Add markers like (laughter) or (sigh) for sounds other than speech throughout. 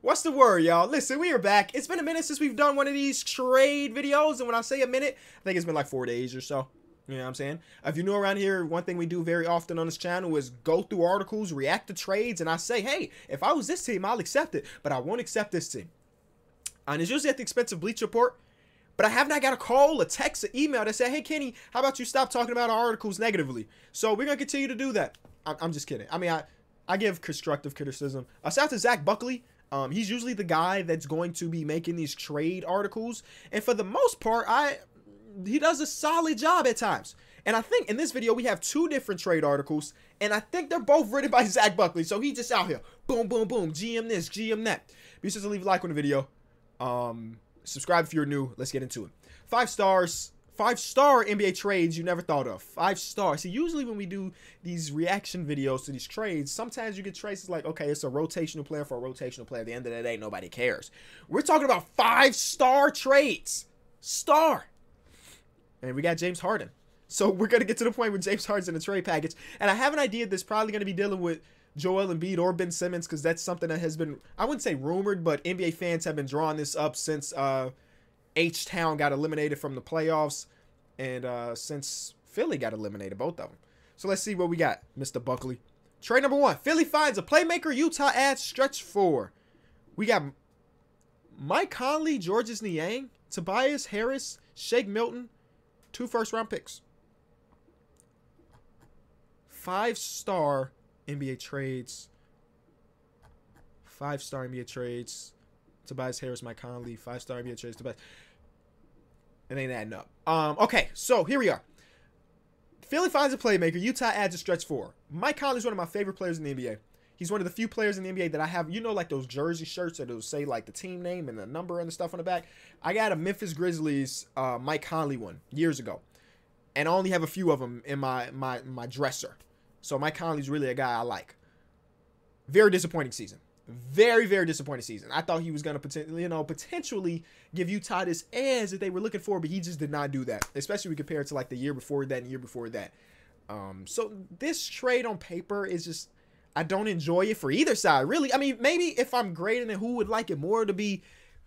What's the word, y'all? Listen, we are back. It's been a minute since we've done one of these trade videos. And when I say a minute, I think it's been like four days or so. You know what I'm saying? If you know around here, one thing we do very often on this channel is go through articles, react to trades, and I say, hey, if I was this team, I'll accept it, but I won't accept this team. And it's usually at the expense of Bleacher Report. But I have not got a call, a text, an email that said, hey, Kenny, how about you stop talking about our articles negatively? So we're going to continue to do that. I'm, just kidding. I mean, I, I give constructive criticism. Uh, shout out to Zach Buckley. Um, he's usually the guy that's going to be making these trade articles, and for the most part, I he does a solid job at times. And I think in this video we have two different trade articles, and I think they're both written by (laughs) Zach Buckley. So he just out here, boom, boom, boom, GM this, GM that. Be sure to leave a like on the video. Um, subscribe if you're new. Let's get into it. Five stars five star NBA trades you never thought of. Five star. See, usually when we do these reaction videos to these trades, sometimes you get trades like, okay, it's a rotational player for a rotational player. At the end of the day, nobody cares. We're talking about five star trades. Star. And we got James Harden. So (laughs) we're going to get to the point where James Harden's in the trade package. And I have an idea that's probably going to be dealing with Joel Embiid or Ben Simmons because that's something that has been, I wouldn't say rumored, but NBA fans have been drawing this up since uh, H Town got eliminated from the playoffs, and uh, since Philly got eliminated, both of them. So let's see what we got, Mr. Buckley. Trade number one: Philly finds a playmaker. Utah adds stretch four. We got Mike Conley, Georges Niang, Tobias Harris, Shake Milton, two first round picks. Five star NBA trades. Five star NBA trades. Tobias Harris, Mike Conley, five star NBA trades. Tobias. It ain't adding up. Um, okay, so here we are. Philly finds a playmaker. Utah adds a stretch four. Mike Conley is one of my favorite players in the NBA. He's one of the few players in the NBA that I have, you know, like those jersey shirts that will say like the team name and the number and the stuff on the back. I got a Memphis Grizzlies uh, Mike Conley one years ago, and I only have a few of them in my my my dresser. So Mike Conley's really a guy I like. Very disappointing season. Very, very disappointing season. I thought he was gonna potentially, you know, potentially give Utah this edge that they were looking for, but he just did not do that. Especially when compared to like the year before that and year before that. Um, so this trade on paper is just I don't enjoy it for either side, really. I mean, maybe if I'm grading it, who would like it more to be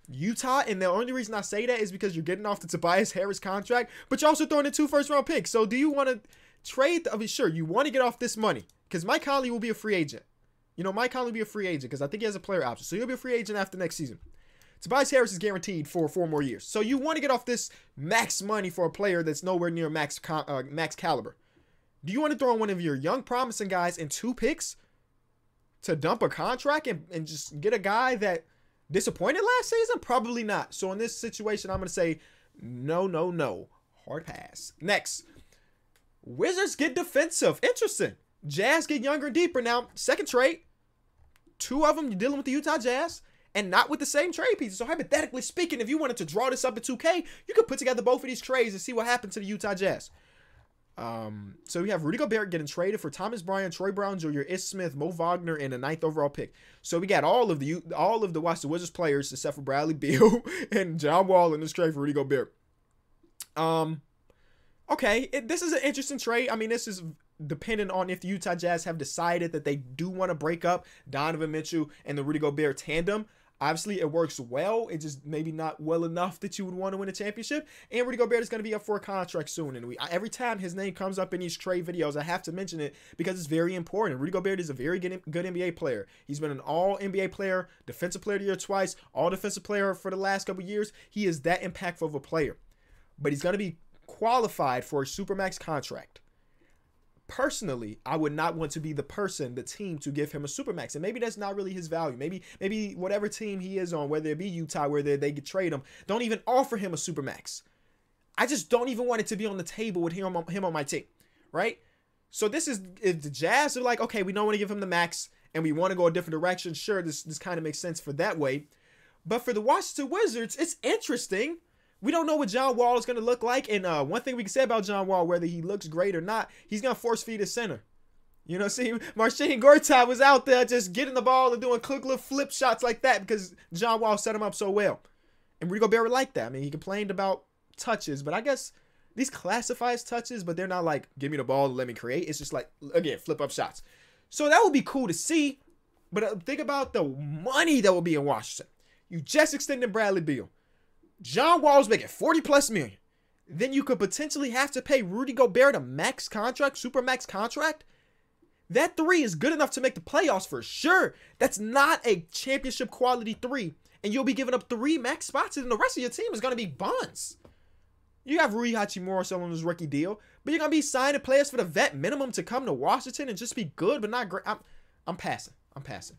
Utah? And the only reason I say that is because you're getting off the Tobias Harris contract, but you're also throwing in two first round picks. So do you want to trade? I mean, sure, you want to get off this money because Mike Conley will be a free agent. You know, Mike Conley will be a free agent because I think he has a player option. So he'll be a free agent after next season. Tobias Harris is guaranteed for four more years. So you want to get off this max money for a player that's nowhere near max uh, max caliber. Do you want to throw in one of your young promising guys in two picks to dump a contract and, and just get a guy that disappointed last season? Probably not. So in this situation, I'm going to say no, no, no. Hard pass. Next. Wizards get defensive. Interesting. Jazz get younger and deeper. Now, second trade, two of them you're dealing with the Utah Jazz and not with the same trade pieces. So hypothetically speaking, if you wanted to draw this up at 2K, you could put together both of these trades and see what happened to the Utah Jazz. Um, so we have Rudy Gobert getting traded for Thomas Bryant, Troy Brown Jr., Ish Smith, Mo Wagner, and a ninth overall pick. So we got all of the all of the Washington Wizards players except for Bradley Beal (laughs) and John Wall in this trade for Rudy Gobert. Um, okay, it, this is an interesting trade. I mean, this is depending on if the Utah Jazz have decided that they do want to break up Donovan Mitchell and the Rudy Gobert tandem. Obviously, it works well. It's just maybe not well enough that you would want to win a championship. And Rudy Gobert is going to be up for a contract soon. And we every time his name comes up in these trade videos, I have to mention it because it's very important. Rudy Gobert is a very good, good NBA player. He's been an all NBA player, defensive player of the year twice, all defensive player for the last couple years. He is that impactful of a player. But he's going to be qualified for a supermax contract personally, I would not want to be the person, the team to give him a supermax. And maybe that's not really his value. Maybe maybe whatever team he is on, whether it be Utah, where they, they could trade him, don't even offer him a supermax. I just don't even want it to be on the table with him on, him on my team, right? So this is if the Jazz are like, okay, we don't want to give him the max and we want to go a different direction. Sure, this this kind of makes sense for that way. But for the Washington Wizards, it's interesting we don't know what John Wall is going to look like. And uh, one thing we can say about John Wall, whether he looks great or not, he's going to force feed his center. You know, see, Marcin Gortat was out there just getting the ball and doing quick little flip shots like that because John Wall set him up so well. And Rudy Gobert liked that. I mean, he complained about touches, but I guess these classifies touches, but they're not like, give me the ball, let me create. It's just like, again, flip up shots. So that would be cool to see. But uh, think about the money that will be in Washington. You just extended Bradley Beal. John Wall's making 40 plus million. Then you could potentially have to pay Rudy Gobert a max contract, super max contract. That three is good enough to make the playoffs for sure. That's not a championship quality three. And you'll be giving up three max spots, and the rest of your team is going to be buns. You have Rui Hachimura still on his rookie deal, but you're going to be signing players for the vet minimum to come to Washington and just be good, but not great. I'm, I'm passing. I'm passing.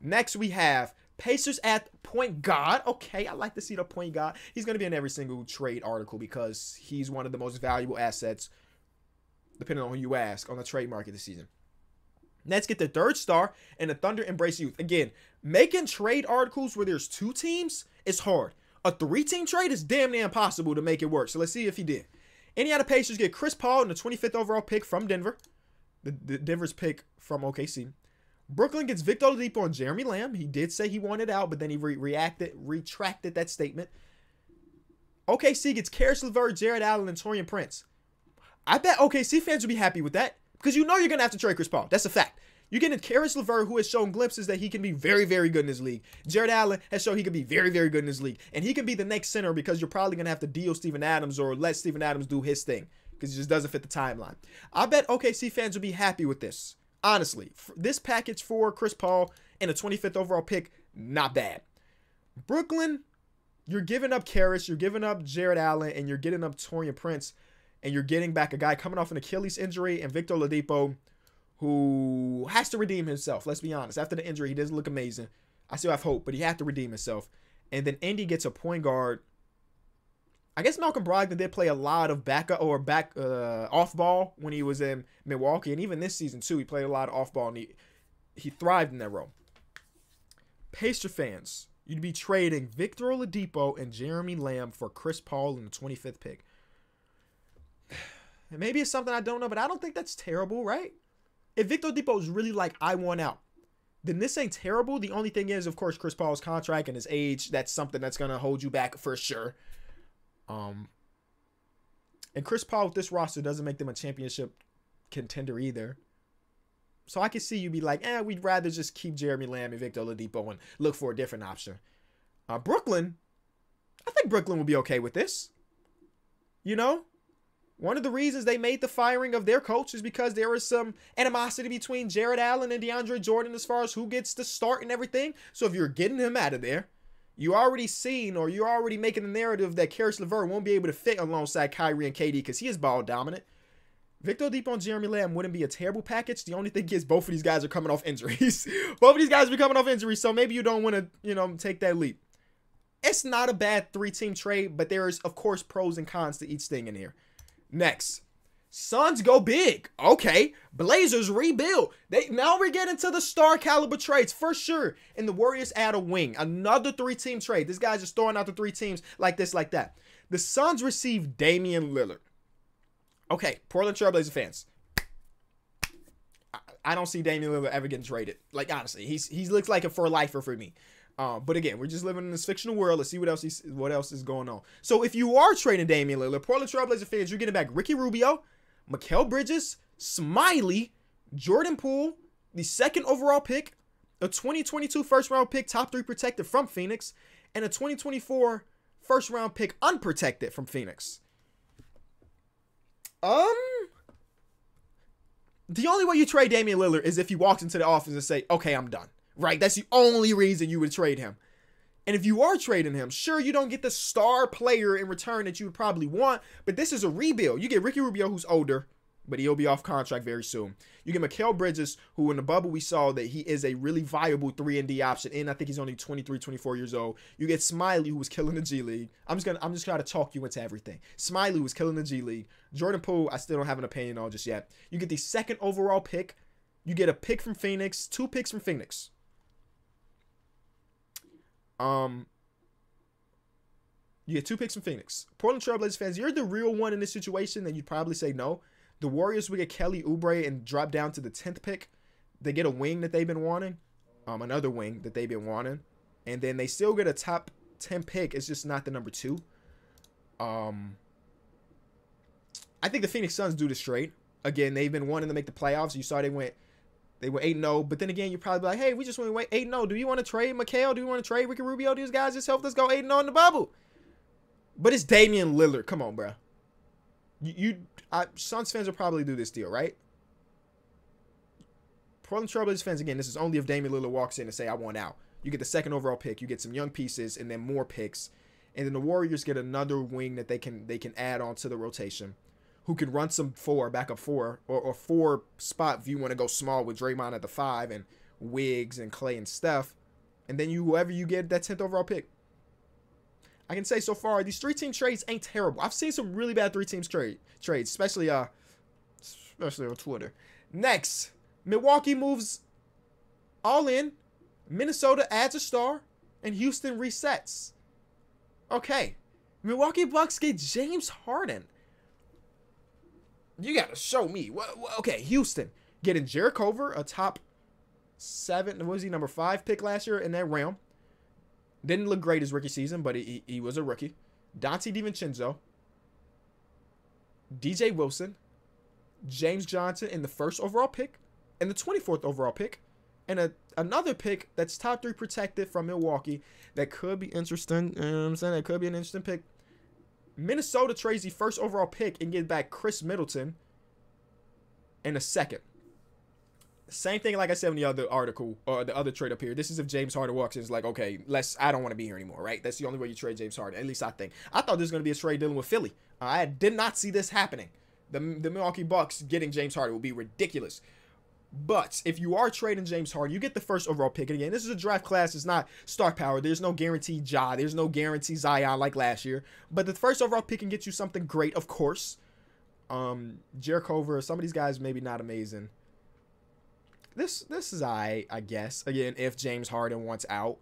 Next, we have Pacers at point guard. Okay, I like to see the point guard. He's going to be in every single trade article because he's one of the most valuable assets, depending on who you ask, on the trade market this season. Nets get the third star, and the Thunder embrace youth. Again, making trade articles where there's two teams is hard. A three-team trade is damn near impossible to make it work. So let's see if he did. Indiana Pacers get Chris Paul and the 25th overall pick from Denver. The, the Denver's pick from OKC. Brooklyn gets Victor Oladipo and Jeremy Lamb. He did say he wanted out, but then he re- reacted, retracted that statement. OKC gets Caris LeVert, Jarrett Allen, and Taurean Prince. I bet OKC fans will be happy with that because you know you're gonna have to trade Chris Paul. That's a fact. You're getting Caris LeVert, who has shown glimpses that he can be very, very good in this league. Jarrett Allen has shown he can be very, very good in this league. And he can be the next center because you're probably going to have to deal Steven Adams or let Steven Adams do his thing because he just doesn't fit the timeline. I bet OKC fans will be happy with this. Honestly, this package for Chris Paul and a 25th overall pick, not bad. Brooklyn, you're giving up Caris, you're giving up Jarrett Allen, and you're getting up Taurean Prince, and you're getting back a guy coming off an Achilles injury and Victor Oladipo, who has to redeem himself. Let's be honest. After the injury, he doesn't look amazing. I still have hope, but he had to redeem himself. And then Indy gets a point guard I guess Malcolm Brogdon did play a lot of back or back uh, off ball when he was in Milwaukee, and even this season too, he played a lot of off ball, and he he thrived in that role. Pacer fans, you'd be trading Victor Oladipo and Jeremy Lamb for Chris Paul in the 25th pick. (sighs) And maybe it's something I don't know, but I don't think that's terrible, right? If Victor Oladipo is really like I want out, then this ain't terrible. The only thing is, of course, Chris Paul's contract and his age. That's something that's gonna hold you back for sure. Um, and Chris Paul with this roster doesn't make them a championship contender either. So I can see you be like, eh, we'd rather just keep Jeremy Lamb and Victor Oladipo and look for a different option. Uh, Brooklyn, I think Brooklyn will be okay with this. You know, one of the reasons they made the firing of their coach is because there was some animosity between Jarrett Allen and DeAndre Jordan as far as who gets the start and everything. So if you're getting him out of there, you already seen or you're already making the narrative that Caris LeVert won't be able to fit alongside Kyrie and KD because he is ball dominant. Victor Deep and Jeremy Lamb wouldn't be a terrible package. The only thing is both of these guys are coming off injuries. (laughs) both of these guys are coming off injuries, so maybe you don't want to, you know, take that leap. It's not a bad three-team trade, but there's of course pros and cons to each thing in here. Next, Suns go big. Okay. Blazers rebuild. They now we're getting to the star caliber trades for sure. And the Warriors add a wing. Another three-team trade. This guy's just throwing out the three teams like this, like that. The Suns receive Damian Lillard. Okay, Portland Trailblazer fans. I, don't see Damian Lillard ever getting traded. Like honestly, he's he looks like a for lifer for me. Um, but again, we're just living in this fictional world. Let's see what else what else is going on. So if you are trading Damian Lillard, Portland Trailblazer fans, you're getting back Ricky Rubio, Mikal Bridges, Smiley, Jordan Poole, the second overall pick, a 2022 first round pick, top three protected from Phoenix, and a 2024 first round pick unprotected from Phoenix. Um, the only way you trade Damian Lillard is if he walks into the office and say, "Okay, I'm done." Right? That's the only reason you would trade him. And if you are trading him, sure, you don't get the star player in return that you would probably want, but this is a rebuild. You get Ricky Rubio, who's older, but he'll be off contract very soon. You get Mikal Bridges, who in the bubble we saw that he is a really viable 3 and D option, and I think he's only 23, 24 years old. You get Smiley, who was killing the G League. I'm just gonna I'm just gonna talk you into everything. Smiley was killing the G League. Jordan Poole, I still don't have an opinion on just yet. You get the second overall pick. You get a pick from Phoenix, two picks from Phoenix. Um, you get two picks from Phoenix. Portland Trailblazers fans, you're the real one in this situation, then you'd probably say no. The Warriors would get Kelly Oubre and drop down to the 10th pick. They get a wing that they've been wanting, um, another wing that they've been wanting. And then they still get a top 10 pick. It's just not the number two. Um, I think the Phoenix Suns do this straight. Again, they've been wanting to make the playoffs. You saw they went They were 8 0. But then again, you're probably like, hey, we just went 8 0. Do you want to trade Mikal? Do you want to trade Ricky Rubio? These guys just helped us go 8 0 in the bubble. But it's Damian Lillard. Come on, bro. You, you I, Suns fans will probably do this deal, right? Portland Trailblazers fans, again, this is only if Damian Lillard walks in and say, I want out. You get the second overall pick, you get some young pieces, and then more picks. And then the Warriors get another wing that they can they can add on to the rotation, who can run some four, backup four, or, or four spot if you want to go small with Draymond at the five and Wiggs and Klay and Steph. And then you whoever you get that 10th overall pick. I can say so far, these three team trades ain't terrible. I've seen some really bad three teams trade trades, especially uh especially on Twitter. Next, Milwaukee moves all in. Minnesota adds a star, and Houston resets. Okay. Milwaukee Bucks get James Harden. You gotta show me. Okay, Houston getting Jarrett Culver, a top seven. What was he number five pick last year in that realm? Didn't look great his rookie season, but he, he was a rookie. Donte DiVincenzo, DJ Wilson, James Johnson in the first overall pick, and the 24th overall pick, and a, another pick that's top three protected from Milwaukee that could be interesting. You know what I'm saying? That could be an interesting pick. Minnesota trades the first overall pick and get back Khris Middleton in a second. Same thing, like I said in the other article or the other trade up here. This is if James Harden walks in, it's like, okay, let's. I don't want to be here anymore, right? That's the only way you trade James Harden. At least I think. I thought this was gonna be a trade dealing with Philly. I did not see this happening. The the Milwaukee Bucks getting James Harden would be ridiculous. But if you are trading James Harden, you get the first overall pick. And again, this is a draft class. It's not star power. There's no guaranteed Ja. There's no guarantee Zion like last year. But the first overall pick can get you something great, of course. Um, Jarrett Culver, some of these guys maybe not amazing. This this is I I guess. Again, if James Harden wants out.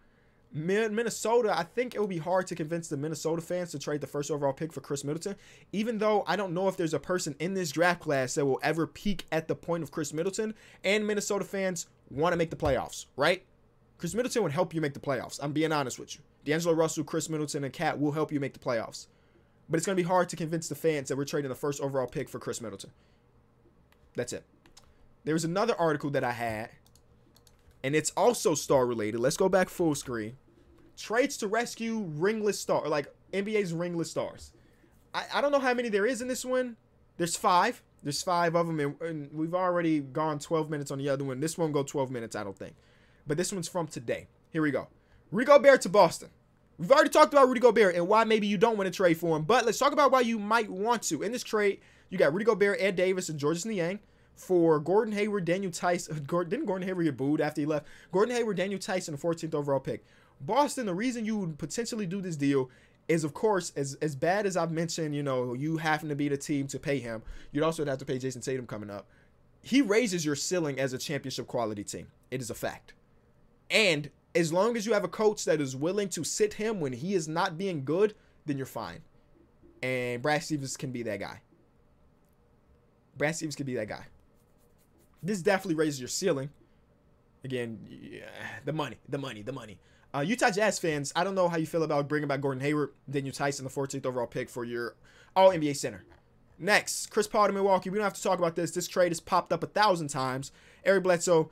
Minnesota, I think it will be hard to convince the Minnesota fans to trade the first overall pick for Khris Middleton, even though I don't know if there's a person in this draft class that will ever peak at the point of Khris Middleton, and Minnesota fans want to make the playoffs, right? Khris Middleton would help you make the playoffs. I'm being honest with you. D'Angelo Russell, Khris Middleton, and KAT will help you make the playoffs. But it's going to be hard to convince the fans that we're trading the first overall pick for Khris Middleton. That's it. There was another article that I had, and it's also star related. Let's go back full screen trades to rescue ringless star, like NBA's ringless stars. I, I don't know how many there is in this one. There's five. There's five of them, and, and we've already gone 12 minutes on the other one. This won't go 12 minutes, I don't think. But this one's from today. Here we go. Rudy Gobert to Boston. We've already talked about Rudy Gobert and why maybe you don't want to trade for him, but let's talk about why you might want to. In this trade, you got Rudy Gobert, Ed Davis, and Georges Niang for Gordon Hayward, Daniel Theis. (laughs) Didn't Gordon Hayward get booed after he left? Gordon Hayward, Daniel Theis, and the 14th overall pick. Boston, the reason you would potentially do this deal is, of course, as as bad as I've mentioned, you know, you having to be the team to pay him, you'd also have to pay Jayson Tatum coming up. He raises your ceiling as a championship quality team. It is a fact. And as long as you have a coach that is willing to sit him when he is not being good, then you're fine. And Brad Stevens can be that guy. Brad Stevens can be that guy. This definitely raises your ceiling. Again, yeah, the money, the money, the money. Uh, Utah Jazz fans, I don't know how you feel about bringing back Gordon Hayward, Daniel Tyson, the 14th overall pick for your All NBA center. Next, Chris Paul to Milwaukee. We don't have to talk about this. This trade has popped up a thousand times. Eric Bledsoe,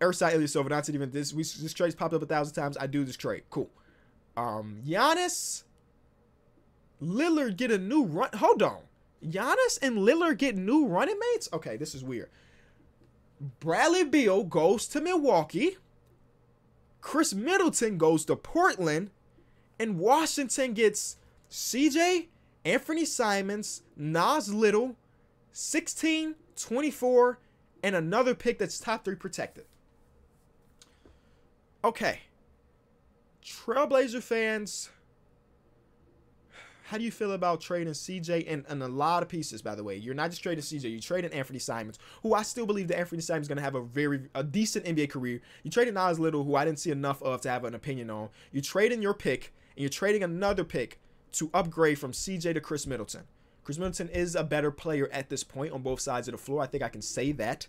Ersan Ilyasova, not even this. We, this trade's popped up a thousand times. I do this trade. Cool. Um, Giannis, Lillard get a new run. Hold on. Giannis and Lillard get new running mates? Okay, this is weird. Bradley Beal goes to Milwaukee. Khris Middleton goes to Portland, and Washington gets CJ, Anthony Simons, Nas Little, 16, 24, and another pick that's top three protected. Okay. Trailblazer fans, how do you feel about trading CJ and, and a lot of pieces, by the way? You're not just trading CJ, you traded Anthony Simons, who I still believe that Anthony Simons is going to have a very a decent NBA career. You traded Nas Little, who I didn't see enough of to have an opinion on. You trading your pick, and you're trading another pick to upgrade from CJ to Khris Middleton. Khris Middleton is a better player at this point on both sides of the floor. I think I can say that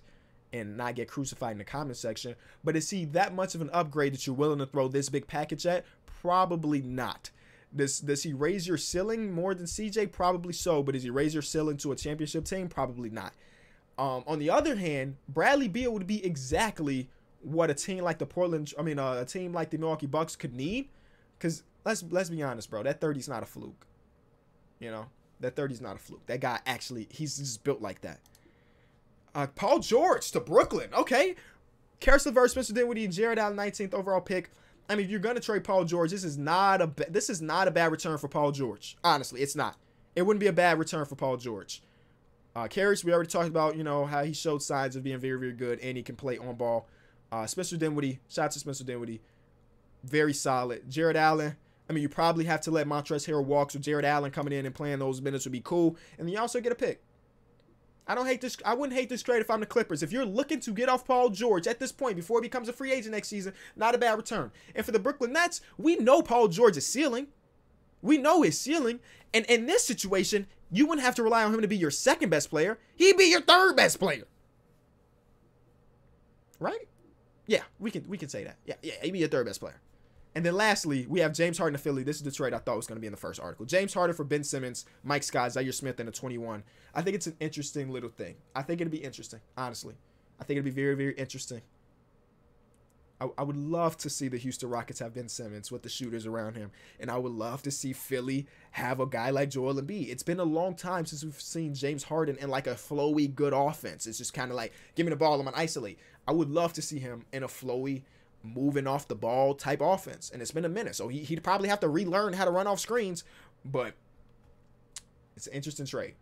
and not get crucified in the comment section. But is he that much of an upgrade that you're willing to throw this big package at? Probably not. Does does he raise your ceiling more than CJ? Probably so, but does he raise your ceiling to a championship team? Probably not. Um, on the other hand, Bradley Beal would be exactly what a team like the Portland, I mean, uh, a team like the Milwaukee Bucks could need. Because let's let's be honest, bro, that 30's not a fluke. You know, that 30's not a fluke. That guy actually, he's just built like that. Uh, Paul George to Brooklyn. Okay. Caris LeVert, Spencer Dinwiddie, Jarrett Allen, 19th overall pick. I mean, if you're gonna trade Paul George, this is not a this is not a bad return for Paul George. Honestly, it's not. It wouldn't be a bad return for Paul George. Uh, Caris, we already talked about, you know, how he showed signs of being very, very good and he can play on ball. Uh, Spencer Dinwiddie, shout out to Spencer Dinwiddie, very solid. Jarrett Allen, I mean, you probably have to let Montrezl Harrell walk, so Jarrett Allen coming in and playing those minutes would be cool. And then you also get a pick. I don't hate this. I wouldn't hate this trade if I'm the Clippers. If you're looking to get off Paul George at this point before he becomes a free agent next season, not a bad return. And for the Brooklyn Nets, we know Paul George's ceiling. We know his ceiling. And in this situation, you wouldn't have to rely on him to be your second best player. He'd be your third best player. Right? Yeah, we can we can say that. Yeah, yeah, he'd be your third best player. And then lastly, we have James Harden to Philly. This is the trade I thought was going to be in the first article. James Harden for Ben Simmons, Mike Scott, Zhaire Smith, and a 21. I think it's an interesting little thing. I think it'd be interesting, honestly. I think it'd be very, very interesting. I, I would love to see the Houston Rockets have Ben Simmons with the shooters around him. And I would love to see Philly have a guy like Joel Embiid. It's been a long time since we've seen James Harden in like a flowy, good offense. It's just kind of like, give me the ball, I'm going to isolate. I would love to see him in a flowy, moving off the ball type offense. And it's been a minute. So he, he'd probably have to relearn how to run off screens. But it's an interesting trade.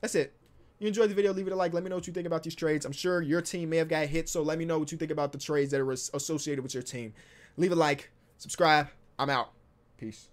That's it. You enjoyed the video, leave it a like. Let me know what you think about these trades. I'm sure your team may have got hit, so let me know what you think about the trades that are associated with your team. Leave a like, subscribe. I'm out. Peace.